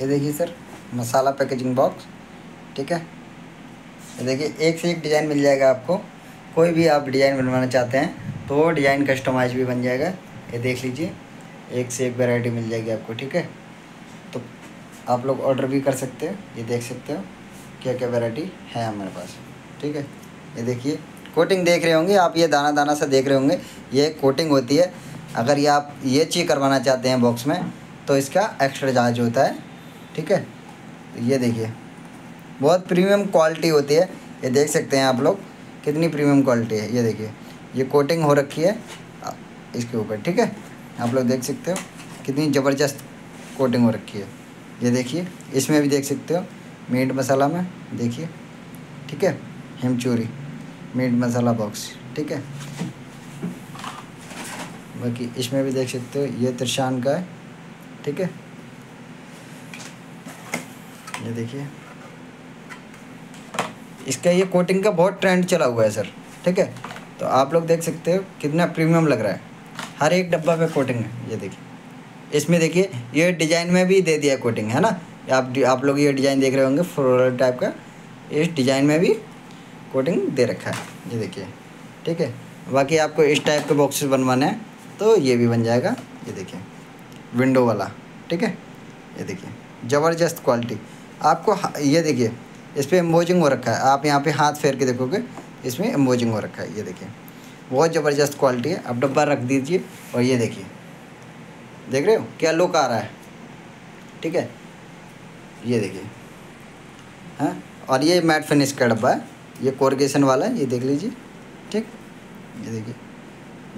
ये देखिए सर, मसाला packaging box ठीक है? ये देखिए, एक से एक डिज़ाइन मिल जाएगा आपको। कोई भी आप डिज़ाइन बनवाना चाहते हैं तो वो डिज़ाइन कस्टमाइज भी बन जाएगा। ये देख लीजिए, एक से एक वैरायटी मिल जाएगी आपको, ठीक है? तो आप लोग ऑर्डर भी कर सकते हो, ये देख सकते हो क्या क्या वैरायटी है हमारे पास, ठीक है? ये देखिए कोटिंग देख रहे होंगे, आप ये दाना दाना सा देख रहे होंगे, ये कोटिंग होती है। अगर ये आप ये चीज़ करवाना चाहते हैं बॉक्स में तो इसका एक्स्ट्रा चार्ज होता है। ठीक है? तो ये देखिए। बहुत प्रीमियम क्वालिटी होती है। ये देख सकते हैं आप लोग, कितनी प्रीमियम क्वालिटी है। ये देखिए, ये कोटिंग हो रखी है, इसके ऊपर, ठीक है? आप लोग देख सकते हो, कितनी ज़बरदस्त कोटिंग हो रखी है। ये देखिए, इसमें भी देख सकते हो मीट मसाला में, देखिए, ठीक है? हिमचूरी मीट मसाला बॉक्स ठीक है? बाकी इसमें भी देख सकते हो, ये त्रिशान का है, ठीक है? ये देखिए। इसका ये कोटिंग का बहुत ट्रेंड चला हुआ है सर ठीक है? तो आप लोग देख सकते हो कितना प्रीमियम लग रहा है। हर एक डब्बा पे कोटिंग है, ये देखिए। इसमें देखिए, ये डिज़ाइन में भी दे दिया कोटिंग है ना? आप आप लोग ये डिज़ाइन देख रहे होंगे फ्लोरल टाइप का। इस डिज़ाइन में भी कोटिंग दे रखा है, ये देखिए। ठीक है? बाकी आपको इस टाइप के बॉक्सेस बनवाने हैं तो ये भी बन जाएगा, ये देखिए। विंडो वाला, ठीक है? ये देखिए। ज़बरदस्त क्वालिटी आपको ये देखिए, इस पर एम्बोजिंग हो रखा है। आप यहाँ पे हाथ फेर के देखोगे, इसमें एम्बोजिंग हो रखा है। ये देखिए, बहुत ज़बरदस्त क्वालिटी है। आप डब्बा रख दीजिए और ये देखिए, देख रहे हो? क्या लुक आ रहा है? ठीक है? ये देखिए हाँ? और ये मैट फिनिश का डब्बा है। ये कोरगेशन वाला है, ये देख लीजिए। ठीक? ये देखिए,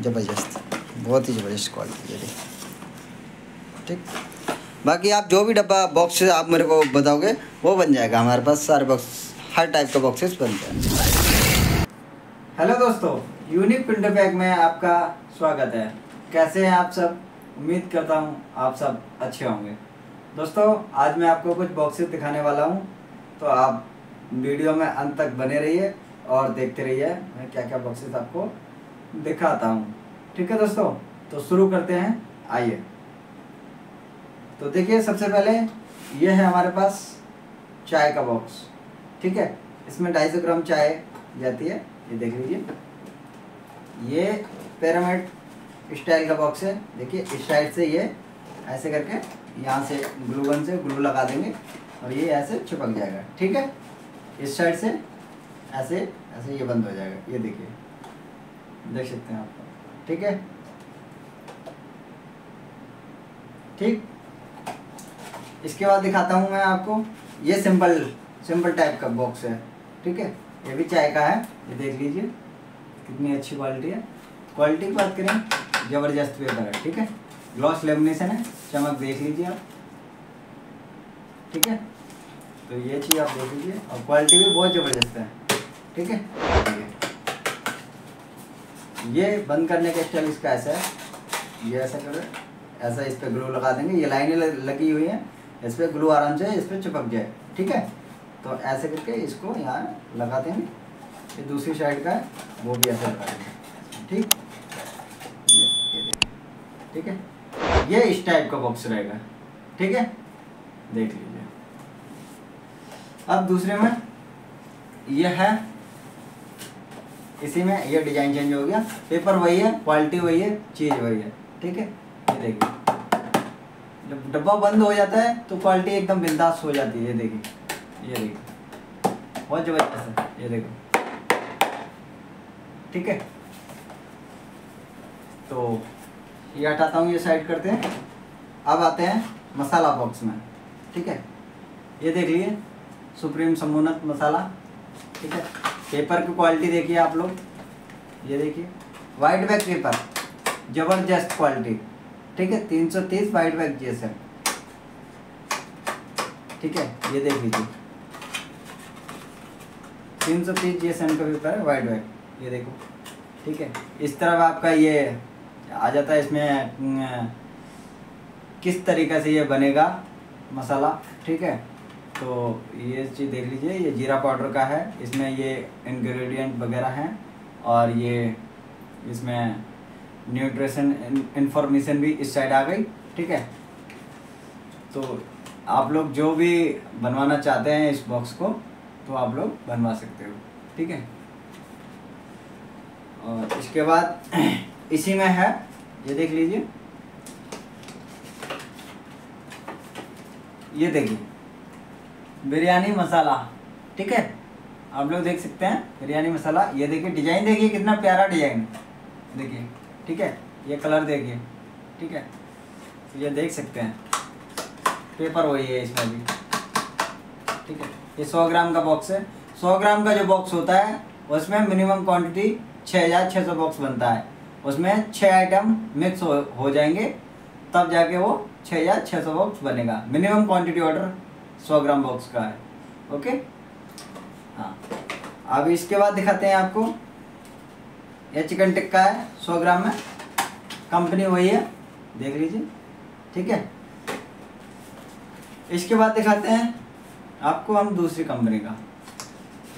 ज़बरदस्त, बहुत ही ज़बरदस्त क्वालिटी ये देखिए, ठीक? बाकी आप जो भी डब्बा बॉक्स आप मेरे को बताओगे, वो बन जाएगा हमारे पास। सारे बॉक्स हर टाइप का बॉक्सेस बनते हैं। हेलो दोस्तों यूनिक प्रिंटर बैग में आपका स्वागत है। कैसे हैं आप सब? उम्मीद करता हूँ आप सब अच्छे होंगे। दोस्तों, आज मैं आपको कुछ बॉक्सेस दिखाने वाला हूँ। तो आप वीडियो में अंत तक बने रहिए और देखते रहिए। मैं क्या क्या बॉक्सेस आपको दिखाता हूँ। ठीक है दोस्तों तो शुरू करते हैं। आइए। तो देखिए, सबसे पहले ये है हमारे पास चाय का बॉक्स ठीक है? इसमें ढाई सौ ग्राम चाय जाती है, ये देख लीजिए। ये पैरामिड स्टाइल का बॉक्स है। देखिए, इस साइड से ये ऐसे करके यहाँ से ग्लू गन से ग्लू लगा देंगे और ये ऐसे चिपक जाएगा, ठीक है? इस साइड से ऐसे ऐसे ये बंद हो जाएगा। ये देखिए, देख सकते हैं आप। ठीक है? ठीक? इसके बाद दिखाता हूँ मैं आपको। ये सिंपल सिंपल टाइप का बॉक्स है, ठीक है? ये भी चाय का है, ये देख लीजिए, कितनी अच्छी क्वालिटी है। क्वालिटी की बात करें, ज़बरदस्त पेपर है, ठीक है? ग्लॉस लेमिनेशन है, चमक देख लीजिए आप, ठीक है? तो ये चीज़ आप देख लीजिए, और क्वालिटी भी बहुत ज़बरदस्त है, ठीक है? ये बंद करने का स्टाइल इसका ऐसा है, ये ऐसा कर, ऐसा इस पर ग्लो लगा देंगे, ये लाइनें लगी हुई हैं इस पर ग्लू आराम से इस पर चिपक जाए ठीक है? तो ऐसे करके इसको यहाँ लगा देंगे ये दूसरी साइड का है वो भी ऐसे लगा देंगे ठीक? ठीक है? ये इस टाइप का बॉक्स रहेगा, ठीक है? देख लीजिए। अब दूसरे में ये है, इसी में ये डिज़ाइन चेंज हो गया। पेपर वही है क्वालिटी वही है, चीज़ वही है, ठीक है? ये देखिए। जब डब्बा बंद हो जाता है तो क्वालिटी एकदम बिंदास हो जाती है, ये देखिए। ये देखिए। बहुत ज़बरदस्त है, ये देखो। ठीक है? तो ये हटाता हूँ, ये साइड करते हैं। अब आते हैं मसाला बॉक्स में। ठीक है? ये देख लिए, सुप्रीम समोनत मसाला। ठीक है? पेपर की क्वालिटी देखिए आप लोग। ये देखिए। वाइट बैग पेपर ज़बरदस्त क्वालिटी ठीक है, तीन सौ तीस वाइट बैग जी एस ठीक है, ये देख लीजिए। तीन सौ तीस जी एस एम का पेपर है वाइट बैग ये देखो, ठीक है, इस तरफ़ आपका ये आ जाता है इसमें किस तरीके से ये बनेगा मसाला, ठीक है? तो ये चीज़ देख लीजिए, ये जीरा पाउडर का है, इसमें ये इंग्रेडिएंट वगैरह हैं, और ये इसमें न्यूट्रिशन इंफॉर्मेशन भी इस साइड आ गई, ठीक है? तो आप लोग जो भी बनवाना चाहते हैं इस बॉक्स को तो आप लोग बनवा सकते हो, ठीक है? और इसके बाद इसी में है, ये देख लीजिए। ये देखिए, बिरयानी मसाला, ठीक है? आप लोग देख सकते हैं, बिरयानी मसाला, ये देखिए, डिज़ाइन देखिए, कितना प्यारा डिज़ाइन, देखिए। ठीक है? ये कलर देखिए। ठीक है? ये देख सकते हैं। पेपर वही है इसमें भी। ठीक है? ये सौ ग्राम का बॉक्स है। सौ ग्राम का जो बॉक्स होता है उसमें मिनिमम क्वांटिटी छः हज़ार छः सौ बॉक्स बनता है। उसमें छः आइटम मिक्स हो, हो जाएँगे। तब जाके वो छः हज़ार छः सौ बॉक्स बनेगा। मिनिमम क्वांटिटी ऑर्डर सौ ग्राम बॉक्स का है। ओके हाँ। अब इसके बाद दिखाते हैं आपको। ये चिकन टिक्का है, सौ ग्राम में कंपनी वही है, देख लीजिए, ठीक है? इसके बाद दिखाते हैं आपको हम दूसरी कंपनी का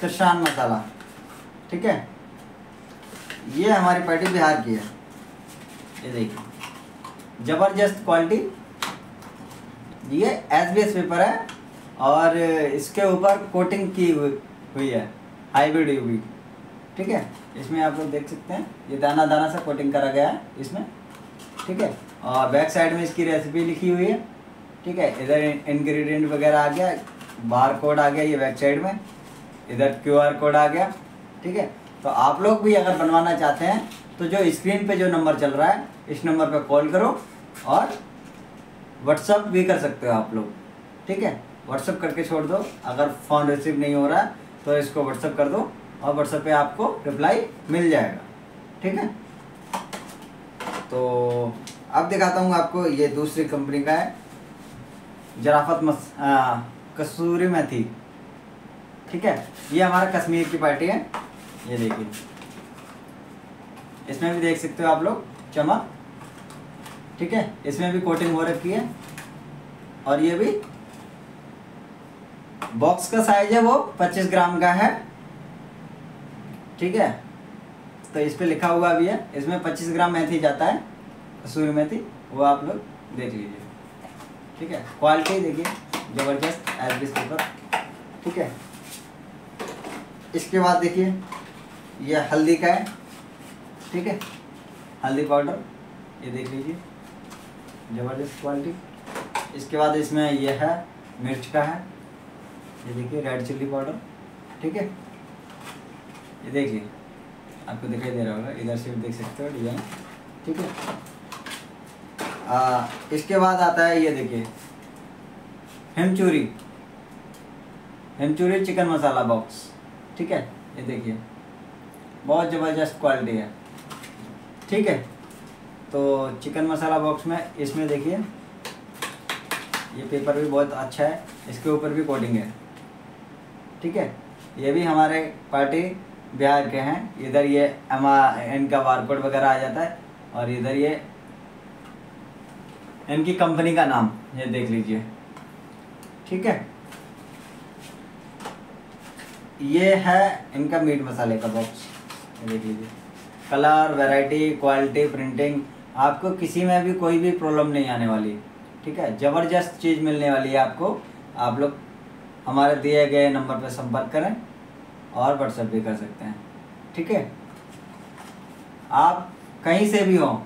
तिरशान मसाला, ठीक है? ये हमारी पार्टी बिहार की है। ये देखिए, ज़बरदस्त क्वालिटी ये एस बी एस पेपर है और इसके ऊपर कोटिंग की हुई है हाईब्रिड हुई ठीक है? इसमें आप लोग देख सकते हैं, ये दाना दाना सा कोटिंग करा गया है इसमें, ठीक है? और बैक साइड में इसकी रेसिपी लिखी हुई है, ठीक है? इधर इंग्रेडिएंट वगैरह आ गया बार कोड आ गया ये वेब साइड में, इधर क्यू आर कोड आ गया, ठीक है? तो आप लोग भी अगर बनवाना चाहते हैं तो जो स्क्रीन पे जो नंबर चल रहा है, इस नंबर पे कॉल करो और व्हाट्सअप भी कर सकते हो आप लोग, ठीक है? व्हाट्सअप करके छोड़ दो, अगर फ़ोन रिसीव नहीं हो रहा है तो इसको व्हाट्सअप कर दो। और व्हाट्सएप पे आपको रिप्लाई मिल जाएगा। ठीक है? तो अब दिखाता हूँ आपको ये दूसरी कंपनी का है। जराफत मस आ, कसूरी मेथी। ठीक है? ये हमारा कश्मीर की पार्टी है। ये देखिए। इसमें भी देख सकते हो आप लोग चमक ठीक है? इसमें भी कोटिंग हो रखी है। और ये भी बॉक्स का साइज़ है वो 25 ग्राम का है। ठीक है? तो इस पर लिखा हुआ भी है, इसमें 25 ग्राम मेथी जाता है, कसूरी मेथी, वो आप लोग देख लीजिए। ठीक है? क्वालिटी देखिए, ज़बरदस्त एस पेपर ठीक है? इसके बाद देखिए यह हल्दी का है। ठीक है? हल्दी पाउडर, ये देख लीजिए। ज़बरदस्त क्वालिटी। इसके बाद इसमें यह है, मिर्च का है। ये देखिए, रेड चिल्ली पाउडर। ठीक है? ये देखिए आपको दिखाई दे रहा होगा इधर से भी देख सकते हो डिज़ाइन। ठीक है? आ, इसके बाद आता है ये देखिए हेमचूरी। हेमचूरी चिकन मसाला बॉक्स ठीक है? ये देखिए बहुत ज़बरदस्त क्वालिटी है। ठीक है? तो चिकन मसाला बॉक्स में इसमें देखिए ये पेपर भी बहुत अच्छा है इसके ऊपर भी कोटिंग है। ठीक है? ये भी हमारे पार्टी बिहार के हैं। इधर ये एम इनका बारकोड वगैरह आ जाता है और इधर ये इनकी कंपनी का नाम, ये देख लीजिए। ठीक है? ये है इनका मीट मसाले का बॉक्स देख लीजिए। कलर वैरायटी क्वालिटी प्रिंटिंग आपको किसी में भी कोई भी प्रॉब्लम नहीं आने वाली। ठीक है? ज़बरदस्त चीज़ मिलने वाली है आपको। आप लोग हमारे दिए गए नंबर पर संपर्क करें। और व्हाट्सएप भी कर सकते हैं। ठीक है? आप कहीं से भी हों,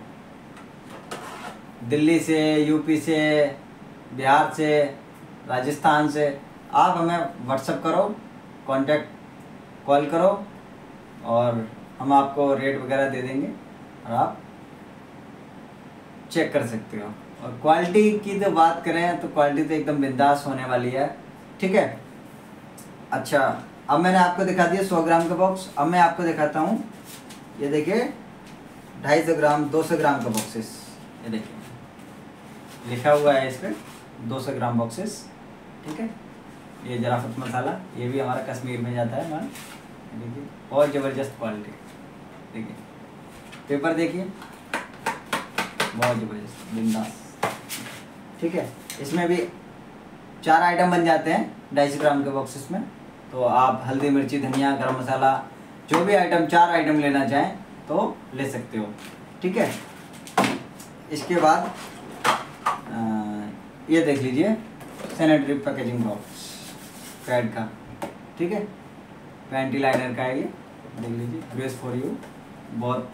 दिल्ली से यूपी से, बिहार से, राजस्थान से, आप हमें व्हाट्सएप करो कांटेक्ट कॉल करो और हम आपको रेट वगैरह दे देंगे और आप चेक कर सकते हो। और क्वालिटी की तो बात करें तो क्वालिटी तो एकदम बिंदास होने वाली है। ठीक है? अच्छा अब मैंने आपको दिखा दिया सौ ग्राम का बॉक्स अब मैं आपको दिखाता हूँ। ये देखिए, ढाई सौ ग्राम, दो सौ ग्राम का बॉक्सेस ये देखिए। लिखा हुआ है इस पर दो सौ ग्राम बॉक्सेस ठीक है? ये जराफत मसाला, ये भी हमारा कश्मीर में जाता है मान देखिए, बहुत ज़बरदस्त क्वालिटी देखिए पेपर देखिए। बहुत ज़बरदस्त, बिंदास। ठीक है? इसमें भी चार आइटम बन जाते हैं, ढाई सौ ग्राम के बॉक्सेस में। तो आप हल्दी मिर्ची धनिया गरम मसाला जो भी आइटम चार आइटम लेना चाहें तो ले सकते हो। ठीक है? इसके बाद आ, ये देख लीजिए सैनिटरी पैकेजिंग बॉक्स पैड का। ठीक है? पैंटी लाइनर का है ये देख लीजिए ग्रेस फॉर यू बहुत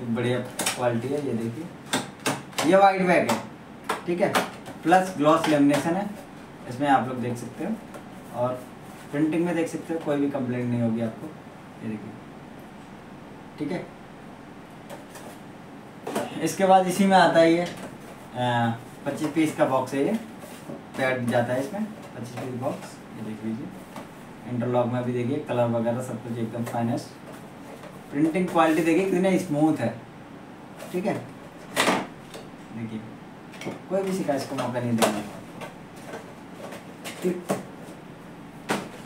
बढ़िया क्वालिटी है ये देखिए। ये वाइट बैग है। ठीक है? प्लस ग्लॉस लेमिनेशन है। इसमें आप लोग देख सकते हो। और प्रिंटिंग में देख सकते हो, कोई भी कंप्लेंट नहीं होगी आपको। ये देखिए। ठीक है? इसके बाद इसी में आता है ये पच्चीस पीस का बॉक्स है ये। पैड जाता है इसमें, पच्चीस पीस बॉक्स ये देख लीजिए। इंटरलॉक में भी देखिए कलर वगैरह सब कुछ एकदम फाइनेस्ट प्रिंटिंग क्वालिटी देखिए, कितनी स्मूथ है। ठीक है? देखिए। कोई भी शिकायत को मौका नहीं देना ठीक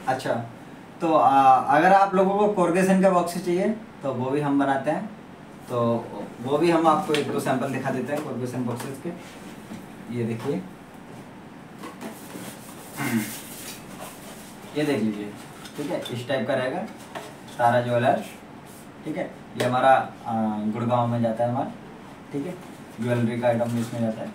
अच्छा तो आ, अगर आप लोगों को कोर्गेशन का बॉक्स चाहिए तो वो भी हम बनाते हैं। तो वो भी हम आपको एक दो सैंपल दिखा देते हैं कोर्गेशन बॉक्सेस के। ये देखिए। ये देख लीजिए ठीक है? इस टाइप का रहेगा। तारा ज्वेलर्स ठीक है? ये हमारा गुड़गांव में जाता है हमारा ठीक है? ज्वेलरी का आइटम इसमें जाता है।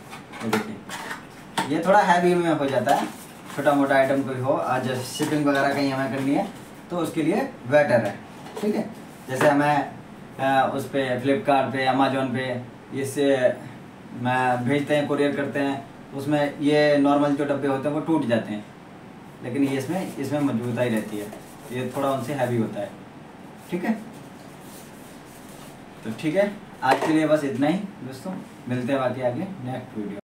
ये देखिए। ये थोड़ा हैवी में हो जाता है। छोटा मोटा आइटम कोई हो, आज शिपिंग वगैरह कहीं हमें करनी है तो उसके लिए बेटर है, ठीक है? जैसे हमें उस पर फ्लिपकार्ट पे अमेजोन पे, इससे मैं भेजते हैं कुरियर करते हैं, उसमें ये नॉर्मल जो डब्बे होते हैं, वो टूट जाते हैं। लेकिन ये इसमें इसमें मजबूताई रहती है, ये थोड़ा उनसे हैवी होता है, ठीक है? तो ठीक है, आज के लिए बस इतना ही, दोस्तों, मिलते हैं बाकी आगे नेक्स्ट वीडियो